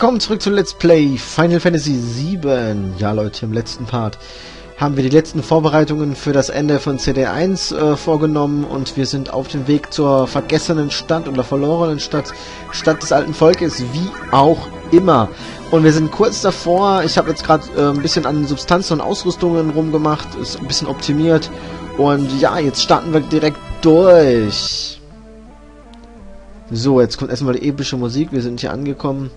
Willkommen zurück zu Let's Play Final Fantasy VII. Ja Leute, im letzten Part haben wir die letzten Vorbereitungen für das Ende von CD1 äh, vorgenommen und wir sind auf dem Weg zur vergessenen Stadt oder verlorenen Stadt, Stadt des alten Volkes, wie auch immer. Und wir sind kurz davor, ich habe jetzt gerade äh, ein bisschen an Substanzen und Ausrüstungen rumgemacht, ist ein bisschen optimiert und ja, jetzt starten wir direkt durch. So, jetzt kommt erstmal die epische Musik, wir sind hier angekommen.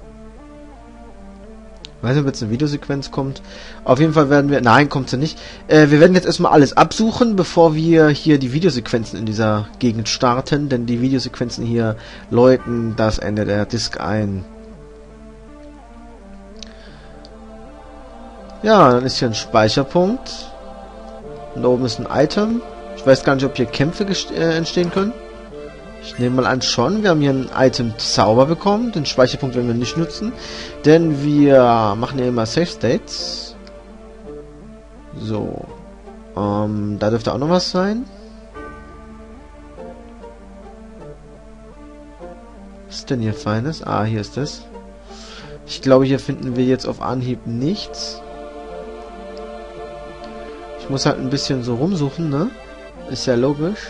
Weiß nicht, ob jetzt eine Videosequenz kommt. Auf jeden Fall werden wir... Nein, kommt sie nicht. Äh, wir werden jetzt erstmal alles absuchen, bevor wir hier die Videosequenzen in dieser Gegend starten. Denn die Videosequenzen hier läuten das Ende der Disk ein. Ja, dann ist hier ein Speicherpunkt. Und da oben ist ein Item. Ich weiß gar nicht, ob hier Kämpfe äh, entstehen können. Ich nehme mal an schon. Wir haben hier ein Item Zauber bekommen. Den Speicherpunkt werden wir nicht nutzen. Denn wir machen ja immer Safe States. So. Ähm, da dürfte auch noch was sein. Was ist denn hier Feines? Ah, hier ist es. Ich glaube, hier finden wir jetzt auf Anhieb nichts. Ich muss halt ein bisschen so rumsuchen, ne? Ist ja logisch.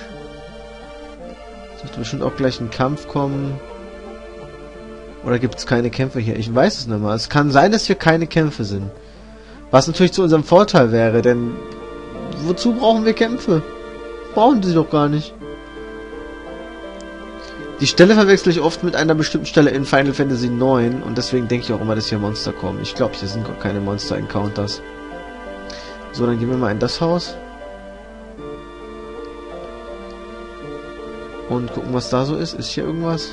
Wird bestimmt auch gleich ein Kampf kommen. Oder gibt es keine Kämpfe hier? Ich weiß es nicht mal. Es kann sein, dass hier keine Kämpfe sind. Was natürlich zu unserem Vorteil wäre, denn wozu brauchen wir Kämpfe? Brauchen sie doch gar nicht. Die Stelle verwechsel ich oft mit einer bestimmten Stelle in Final Fantasy 9 und deswegen denke ich auch immer, dass hier Monster kommen. Ich glaube, hier sind gar keine Monster-Encounters. So, dann gehen wir mal in das Haus. Und gucken, was da so ist. Ist hier irgendwas?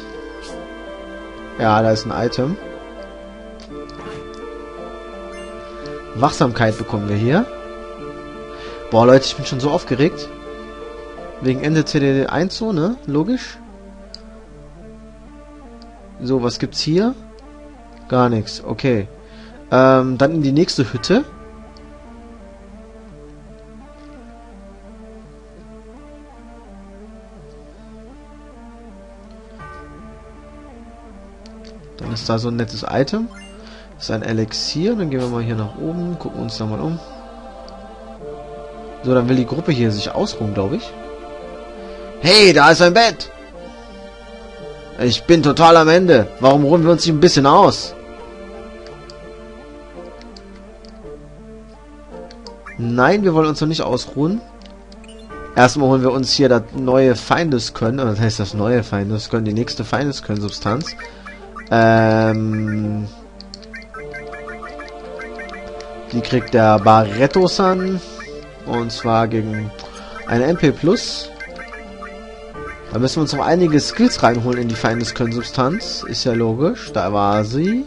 Ja, da ist ein Item. Wachsamkeit bekommen wir hier. Boah, Leute, ich bin schon so aufgeregt. Wegen Ende CD1 so, ne? Logisch. So, was gibt's hier? Gar nichts. Okay. Ähm, dann in die nächste Hütte. Ist da so ein nettes Item. Das ist ein Elixier. Dann gehen wir mal hier nach oben, gucken uns da mal um. So, dann will die Gruppe hier sich ausruhen, glaube ich. Hey, da ist ein Bett! Ich bin total am Ende. Warum ruhen wir uns nicht ein bisschen aus? Nein, wir wollen uns noch nicht ausruhen. Erstmal holen wir uns hier das neue Feindeskönnen. Was heißt das neue Feindeskönnen? Die nächste Feindeskönnen-Substanz. Ähm, die kriegt der Barretto-san. Und zwar gegen eine MP+. Da müssen wir uns noch einige Skills reinholen in die Feindeskönnen-Substanz. Ist ja logisch. Da war sie.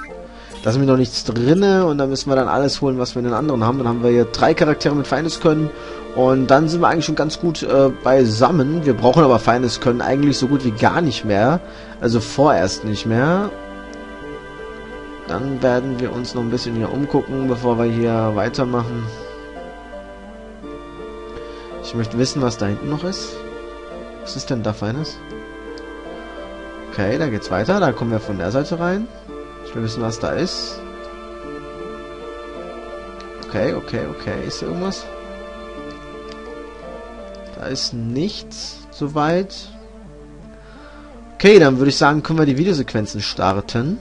Da sind wir noch nichts drinne und da müssen wir dann alles holen, was wir in den anderen haben. Dann haben wir hier drei Charaktere mit Feindeskönnen und dann sind wir eigentlich schon ganz gut äh, beisammen. Wir brauchen aber Feindeskönnen eigentlich so gut wie gar nicht mehr. Also vorerst nicht mehr. Dann werden wir uns noch ein bisschen hier umgucken, bevor wir hier weitermachen. Ich möchte wissen, was da hinten noch ist. Was ist denn da Feines? Okay, da geht's weiter. Da kommen wir von der Seite rein. Ich will wissen, was da ist. Okay, okay, okay. Ist hier irgendwas? Da ist nichts soweit. Okay, dann würde ich sagen, können wir die Videosequenzen starten.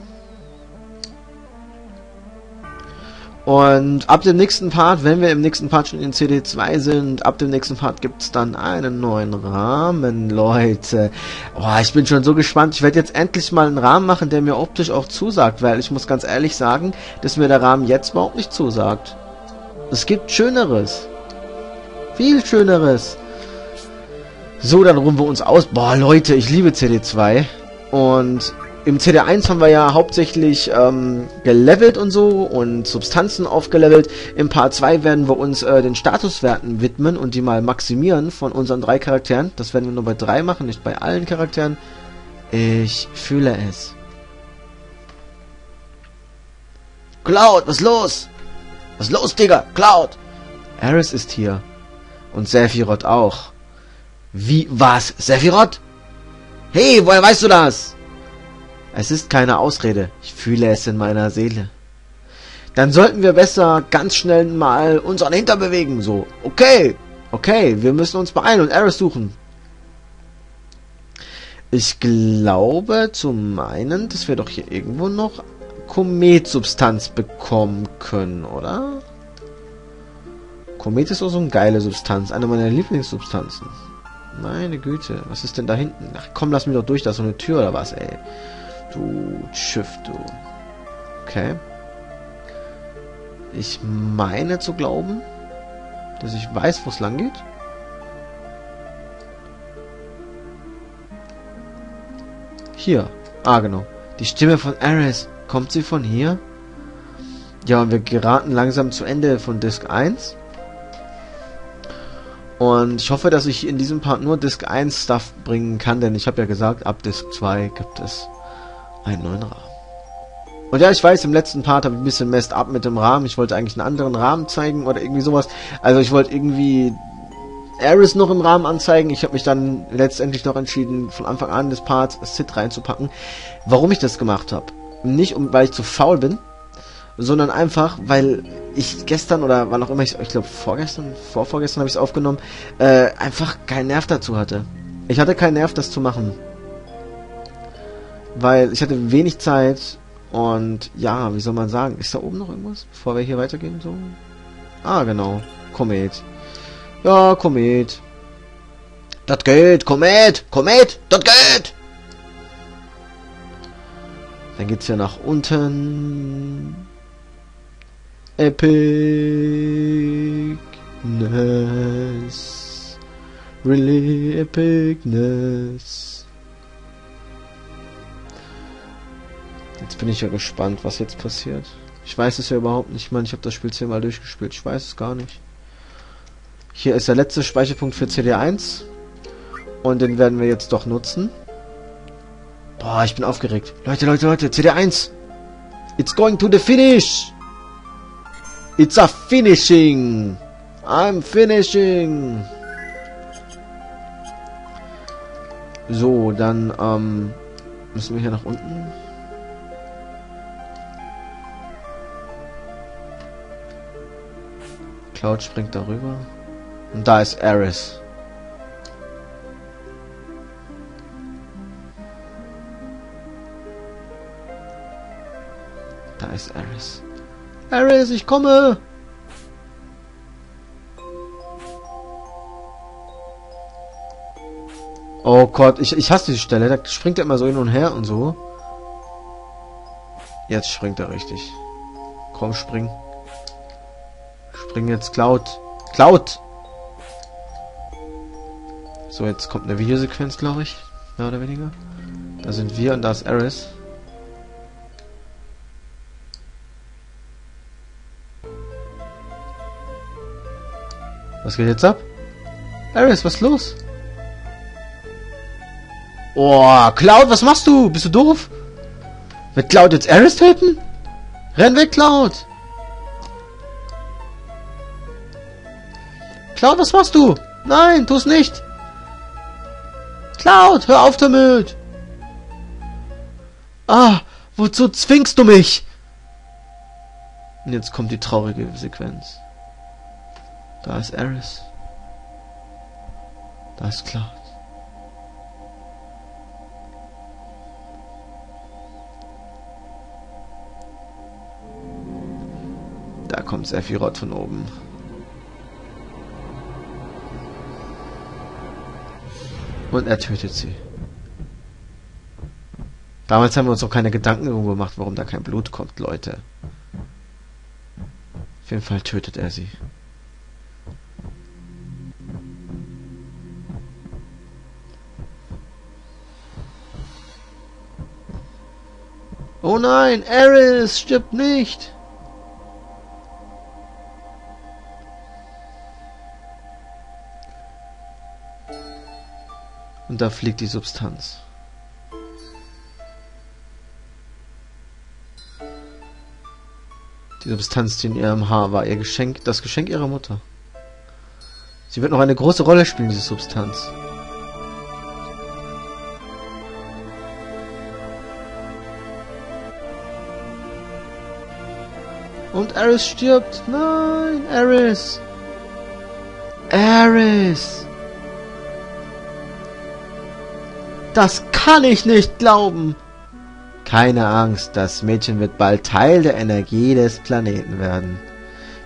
Und ab dem nächsten Part, wenn wir im nächsten Part schon in CD2 sind, ab dem nächsten Part gibt's dann einen neuen Rahmen, Leute. Oh, ich bin schon so gespannt. Ich werde jetzt endlich mal einen Rahmen machen, der mir optisch auch zusagt, weil ich muss ganz ehrlich sagen, dass mir der Rahmen jetzt überhaupt nicht zusagt. Es gibt Schöneres. Viel Schöneres. So, dann ruhen wir uns aus. Boah, Leute, ich liebe CD2. Und im CD1 haben wir ja hauptsächlich ähm, gelevelt und so und Substanzen aufgelevelt. Im Part 2 werden wir uns äh, den Statuswerten widmen und die mal maximieren von unseren drei Charakteren. Das werden wir nur bei drei machen, nicht bei allen Charakteren. Ich fühle es. Cloud, was los? Was los, Digga? Cloud! Aris ist hier. Und Sephiroth auch. Wie, was? Sephiroth? Hey, woher weißt du das? Es ist keine Ausrede. Ich fühle es in meiner Seele. Dann sollten wir besser ganz schnell mal unseren Hintern bewegen. So, okay, okay, wir müssen uns beeilen und Eris suchen. Ich glaube zu meinen, dass wir doch hier irgendwo noch Kometsubstanz bekommen können, oder? Komet ist auch so eine geile Substanz, eine meiner Lieblingssubstanzen. Meine Güte, was ist denn da hinten? Ach komm, lass mich doch durch, da ist so eine Tür oder was, ey. Du Schiff, du. Okay. Ich meine zu glauben, dass ich weiß, wo es lang geht. Hier. Ah, genau. Die Stimme von Ares. Kommt sie von hier? Ja, und wir geraten langsam zu Ende von Disk 1. Und ich hoffe, dass ich in diesem Part nur Disk 1 Stuff bringen kann, denn ich habe ja gesagt, ab Disk 2 gibt es einen neuen Rahmen. Und ja, ich weiß, im letzten Part habe ich ein bisschen messed up mit dem Rahmen. Ich wollte eigentlich einen anderen Rahmen zeigen oder irgendwie sowas. Also ich wollte irgendwie Aris noch im Rahmen anzeigen. Ich habe mich dann letztendlich noch entschieden, von Anfang an des Parts Sid reinzupacken. Warum ich das gemacht habe? Nicht, um, weil ich zu faul bin, sondern einfach, weil ich gestern oder wann auch immer ich, ich glaube vorgestern, vorvorgestern habe ich es aufgenommen, äh, einfach keinen Nerv dazu hatte. Ich hatte keinen Nerv, das zu machen. Weil ich hatte wenig Zeit und ja, wie soll man sagen, ist da oben noch irgendwas, bevor wir hier weitergehen? So? Ah, genau, Komet. Ja, Komet. Das geht, Komet, Komet, das geht! Dann geht's ja nach unten. Epicness. Really epicness. Jetzt bin ich ja gespannt, was jetzt passiert. Ich weiß es ja überhaupt nicht. Ich meine, ich habe das Spiel zehnmal durchgespielt. Ich weiß es gar nicht. Hier ist der letzte Speicherpunkt für CD1. Und den werden wir jetzt doch nutzen. Boah, ich bin aufgeregt. Leute, Leute, Leute, CD1. It's going to the finish. It's a finishing. I'm finishing. So, dann ähm, müssen wir hier nach unten. Cloud springt darüber. Und da ist Aris. Da ist Aris. Aris, ich komme! Oh Gott, ich, ich hasse diese Stelle. Da springt er immer so hin und her und so. Jetzt springt er richtig. Komm, spring. Spring jetzt, Cloud. Cloud! So, jetzt kommt eine Videosequenz, glaube ich. Mehr oder weniger. Da sind wir und da ist Aris. Was geht jetzt ab? Aris, was ist los? Oh, Cloud, was machst du? Bist du doof? Wird Cloud jetzt Aris töten? Renn weg, Cloud! Cloud, was machst du? Nein, tu es nicht! Cloud, hör auf damit! Ah, wozu zwingst du mich? Und jetzt kommt die traurige Sequenz. Da ist Eris. Da ist Cloud. Da kommt Sephiroth von oben. Und er tötet sie. Damals haben wir uns auch keine Gedanken gemacht, warum da kein Blut kommt, Leute. Auf jeden Fall tötet er sie. Oh nein, Eris stirbt nicht. und da fliegt die Substanz. Die Substanz, die in ihrem Haar war, ihr Geschenk, das Geschenk ihrer Mutter. Sie wird noch eine große Rolle spielen, diese Substanz. Und Eris stirbt. Nein, Eris. Eris. Das kann ich nicht glauben. Keine Angst, das Mädchen wird bald Teil der Energie des Planeten werden.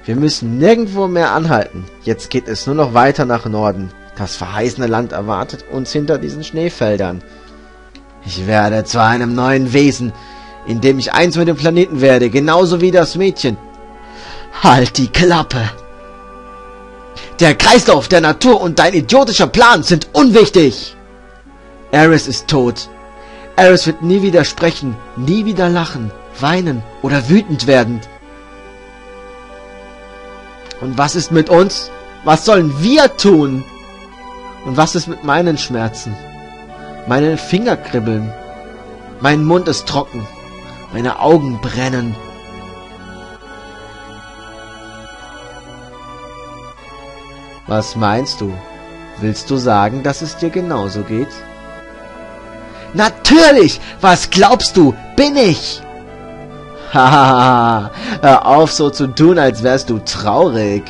Wir müssen nirgendwo mehr anhalten. Jetzt geht es nur noch weiter nach Norden. Das verheißene Land erwartet uns hinter diesen Schneefeldern. Ich werde zu einem neuen Wesen, in dem ich eins mit dem Planeten werde, genauso wie das Mädchen. Halt die Klappe! Der Kreislauf der Natur und dein idiotischer Plan sind unwichtig! Eris ist tot. Eris wird nie wieder sprechen, nie wieder lachen, weinen oder wütend werden. Und was ist mit uns? Was sollen wir tun? Und was ist mit meinen Schmerzen? Meine Finger kribbeln. Mein Mund ist trocken. Meine Augen brennen. Was meinst du? Willst du sagen, dass es dir genauso geht? Natürlich! Was glaubst du? Bin ich! Hahaha, hör auf so zu tun, als wärst du traurig.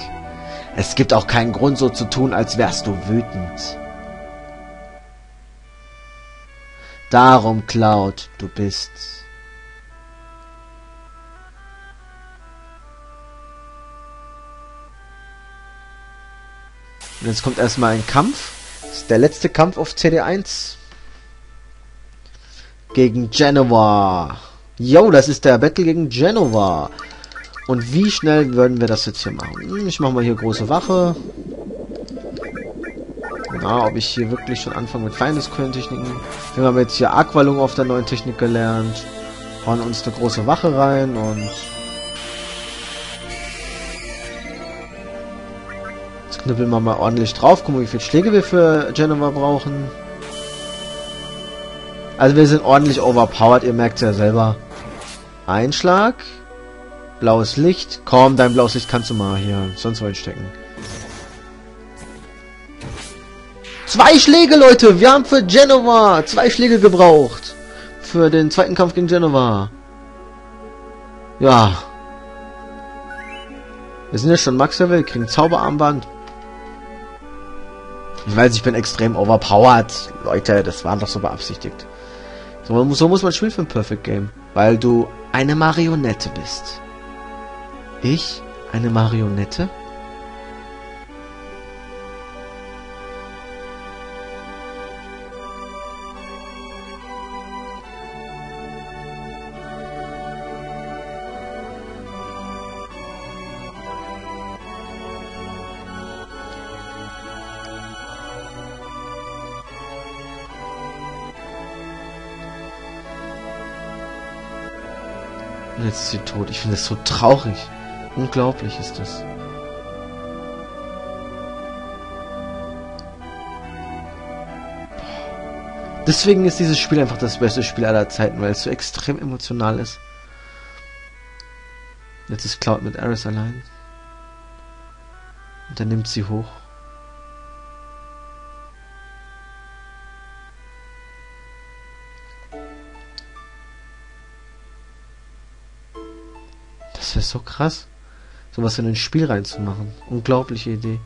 Es gibt auch keinen Grund so zu tun, als wärst du wütend. Darum, Cloud, du bist. Und jetzt kommt erstmal ein Kampf. Das ist der letzte Kampf auf CD1 gegen Genova. Yo, das ist der Battle gegen Genova. Und wie schnell würden wir das jetzt hier machen? Hm, ich mache mal hier große Wache. Na, ob ich hier wirklich schon anfange mit Feindeskönntechniken. Wir haben jetzt hier Aqualung auf der neuen Technik gelernt. Hauen uns eine große Wache rein und... Jetzt knüppeln wir mal ordentlich drauf. Gucken, wie viele Schläge wir für Genova brauchen. Also wir sind ordentlich overpowered, ihr merkt es ja selber. Einschlag. Blaues Licht. Komm, dein blaues Licht kannst du mal hier sonst wo stecken. Zwei Schläge, Leute! Wir haben für Genova zwei Schläge gebraucht. Für den zweiten Kampf gegen Genova. Ja. Wir sind ja schon Max-Level, kriegen Zauberarmband. Ich weiß, ich bin extrem overpowered. Leute, das war doch so beabsichtigt. So, so muss man spielen für ein Perfect Game. Weil du eine Marionette bist. Ich? Eine Marionette? Und jetzt ist sie tot. Ich finde das so traurig. Unglaublich ist das. Deswegen ist dieses Spiel einfach das beste Spiel aller Zeiten, weil es so extrem emotional ist. Jetzt ist Cloud mit Aris allein. Und dann nimmt sie hoch. Wäre so krass. Sowas in ein Spiel reinzumachen. Unglaubliche Idee.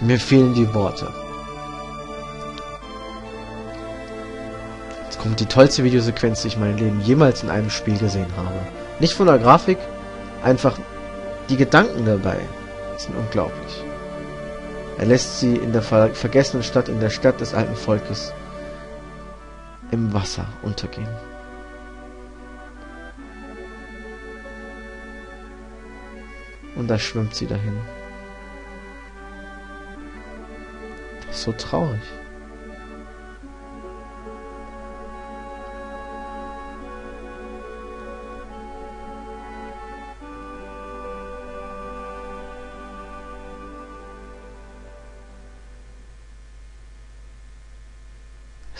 Mir fehlen die Worte. Jetzt kommt die tollste Videosequenz, die ich in meinem Leben jemals in einem Spiel gesehen habe. Nicht von der Grafik, einfach die Gedanken dabei sind unglaublich. Er lässt sie in der ver vergessenen Stadt, in der Stadt des alten Volkes, im Wasser untergehen. Und da schwimmt sie dahin. Das ist so traurig.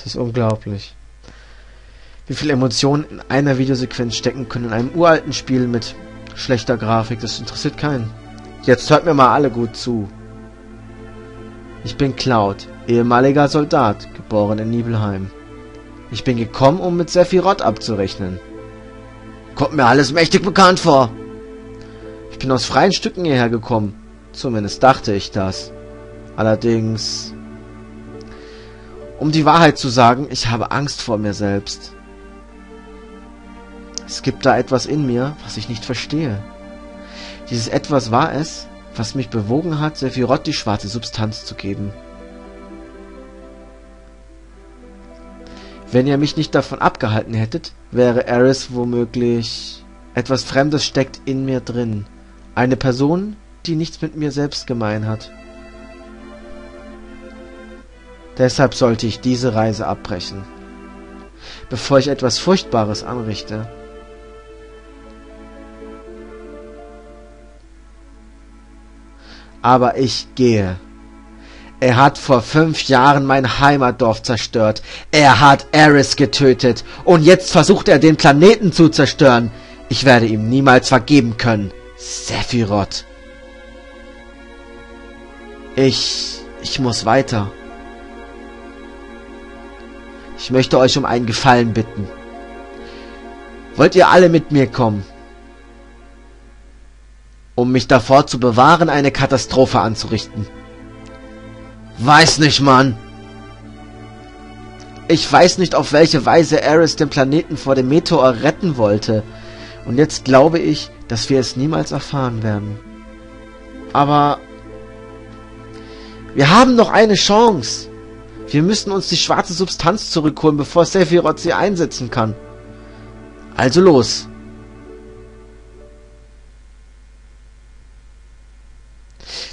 Es ist unglaublich. Wie viele Emotionen in einer Videosequenz stecken können in einem uralten Spiel mit schlechter Grafik. Das interessiert keinen. Jetzt hört mir mal alle gut zu. Ich bin Cloud, ehemaliger Soldat, geboren in Nibelheim. Ich bin gekommen, um mit Sephiroth abzurechnen. Kommt mir alles mächtig bekannt vor. Ich bin aus freien Stücken hierher gekommen. Zumindest dachte ich das. Allerdings... Um die Wahrheit zu sagen, ich habe Angst vor mir selbst. Es gibt da etwas in mir, was ich nicht verstehe. Dieses Etwas war es, was mich bewogen hat, Sephiroth die schwarze Substanz zu geben. Wenn ihr mich nicht davon abgehalten hättet, wäre Eris womöglich... Etwas Fremdes steckt in mir drin. Eine Person, die nichts mit mir selbst gemein hat. Deshalb sollte ich diese Reise abbrechen, bevor ich etwas Furchtbares anrichte. Aber ich gehe. Er hat vor fünf Jahren mein Heimatdorf zerstört. Er hat Eris getötet. Und jetzt versucht er den Planeten zu zerstören. Ich werde ihm niemals vergeben können. Sephiroth. Ich... ich muss weiter. Ich möchte euch um einen Gefallen bitten. Wollt ihr alle mit mir kommen? Um mich davor zu bewahren, eine Katastrophe anzurichten. Weiß nicht, Mann. Ich weiß nicht, auf welche Weise Ares den Planeten vor dem Meteor retten wollte. Und jetzt glaube ich, dass wir es niemals erfahren werden. Aber wir haben noch eine Chance. Wir müssen uns die schwarze Substanz zurückholen, bevor Sephiroth sie einsetzen kann. Also los.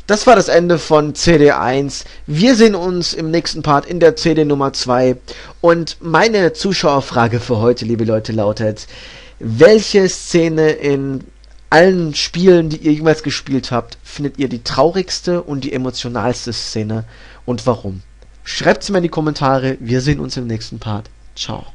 Das war das Ende von CD1. Wir sehen uns im nächsten Part in der CD Nummer 2. Und meine Zuschauerfrage für heute, liebe Leute, lautet, welche Szene in allen Spielen, die ihr jemals gespielt habt, findet ihr die traurigste und die emotionalste Szene und warum? Schreibt es mir in die Kommentare. Wir sehen uns im nächsten Part. Ciao.